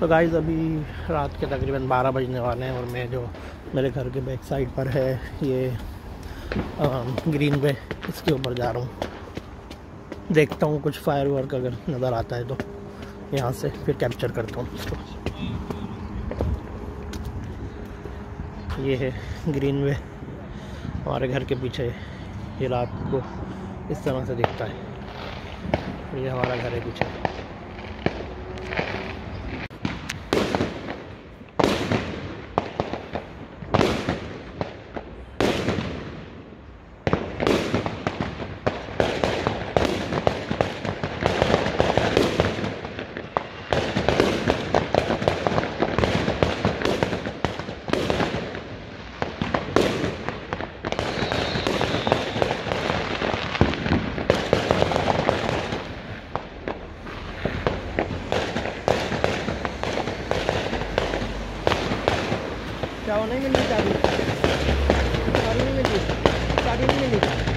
तो गाइस अभी रात के तकरीबन 12 बजने वाले हैं और मैं जो मेरे घर के बैक साइड पर है, ये ग्रीन वे इसके ऊपर जा रहा हूँ। देखता हूँ कुछ फायर वर्क अगर नज़र आता है तो यहाँ से फिर कैप्चर करता हूँ इसको। ये है ग्रीन वे हमारे घर के पीछे ये रात को इस तरह से दिखता है। ये हमारा घर है पीछे। नहीं मिली चाबी चाबी नहीं मिली चाबी नहीं मिली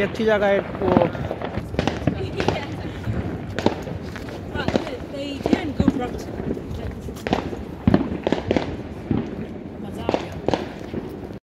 बड़ी अच्छी जगह है वो।